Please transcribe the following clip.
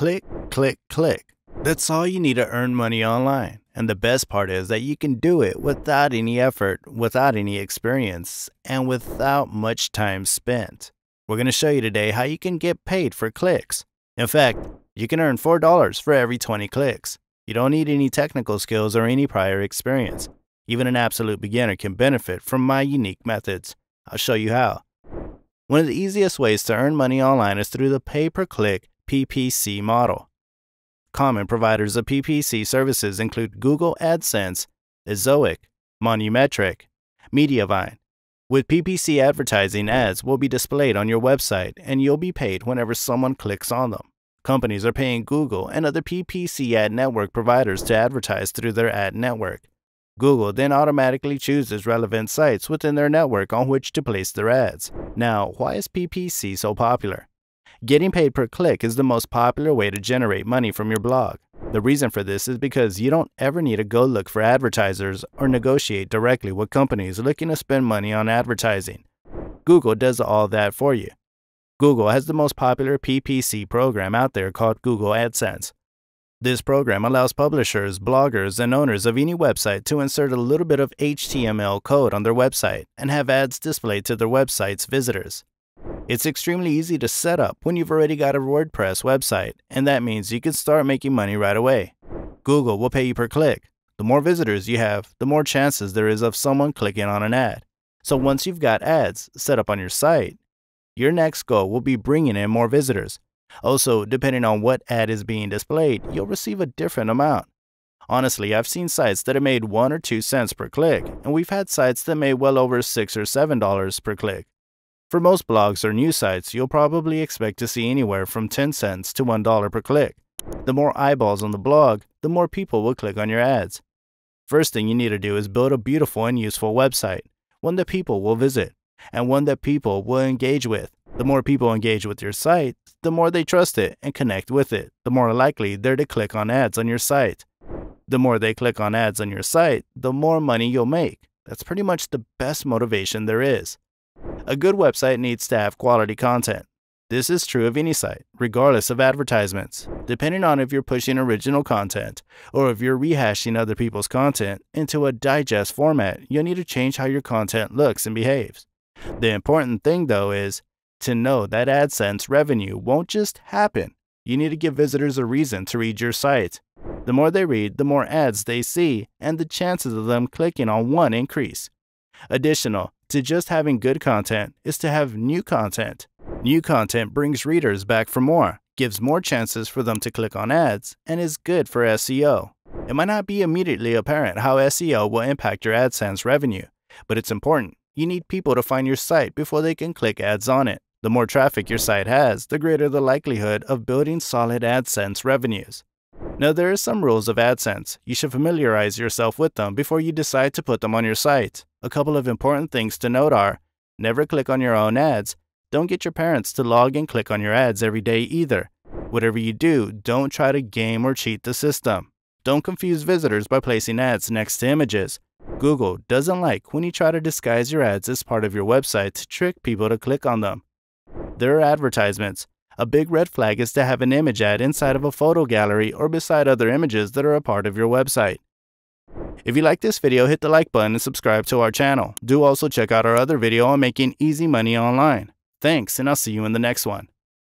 Click, click, click. That's all you need to earn money online. And the best part is that you can do it without any effort, without any experience, and without much time spent. We're going to show you today how you can get paid for clicks. In fact, you can earn $4 for every 20 clicks. You don't need any technical skills or any prior experience. Even an absolute beginner can benefit from my unique methods. I'll show you how. One of the easiest ways to earn money online is through the pay per click PPC model. Common providers of PPC services include Google AdSense, Ezoic, Monumetric, Mediavine. With PPC advertising, ads will be displayed on your website and you'll be paid whenever someone clicks on them. Companies are paying Google and other PPC ad network providers to advertise through their ad network. Google then automatically chooses relevant sites within their network on which to place their ads. Now, why is PPC so popular? Getting paid per click is the most popular way to generate money from your blog. The reason for this is because you don't ever need to go look for advertisers or negotiate directly with companies looking to spend money on advertising. Google does all that for you. Google has the most popular PPC program out there called Google AdSense. This program allows publishers, bloggers, and owners of any website to insert a little bit of HTML code on their website and have ads displayed to their website's visitors. It's extremely easy to set up when you've already got a WordPress website, and that means you can start making money right away. Google will pay you per click. The more visitors you have, the more chances there is of someone clicking on an ad. So once you've got ads set up on your site, your next goal will be bringing in more visitors. Also, depending on what ad is being displayed, you'll receive a different amount. Honestly, I've seen sites that have made 1 or 2 cents per click, and we've had sites that made well over 6 or 7 dollars per click. For most blogs or news sites, you'll probably expect to see anywhere from 10 cents to $1 per click. The more eyeballs on the blog, the more people will click on your ads. First thing you need to do is build a beautiful and useful website, one that people will visit, and one that people will engage with. The more people engage with your site, the more they trust it and connect with it, the more likely they're to click on ads on your site. The more they click on ads on your site, the more money you'll make. That's pretty much the best motivation there is. A good website needs to have quality content. This is true of any site, regardless of advertisements. Depending on if you're pushing original content or if you're rehashing other people's content into a digest format, you'll need to change how your content looks and behaves. The important thing, though, is to know that AdSense revenue won't just happen. You need to give visitors a reason to read your site. The more they read, the more ads they see, and the chances of them clicking on one increase. Additional to just having good content is to have new content. New content brings readers back for more, gives more chances for them to click on ads, and is good for SEO. It might not be immediately apparent how SEO will impact your AdSense revenue, but it's important. You need people to find your site before they can click ads on it. The more traffic your site has, the greater the likelihood of building solid AdSense revenues. Now, there are some rules of AdSense. You should familiarize yourself with them before you decide to put them on your site. A couple of important things to note are never click on your own ads. Don't get your parents to log and click on your ads every day either. Whatever you do, don't try to game or cheat the system. Don't confuse visitors by placing ads next to images. Google doesn't like when you try to disguise your ads as part of your website to trick people to click on them. There are advertisements. A big red flag is to have an image ad inside of a photo gallery or beside other images that are a part of your website. If you like this video, hit the like button and subscribe to our channel. Do also check out our other video on making easy money online. Thanks, and I'll see you in the next one.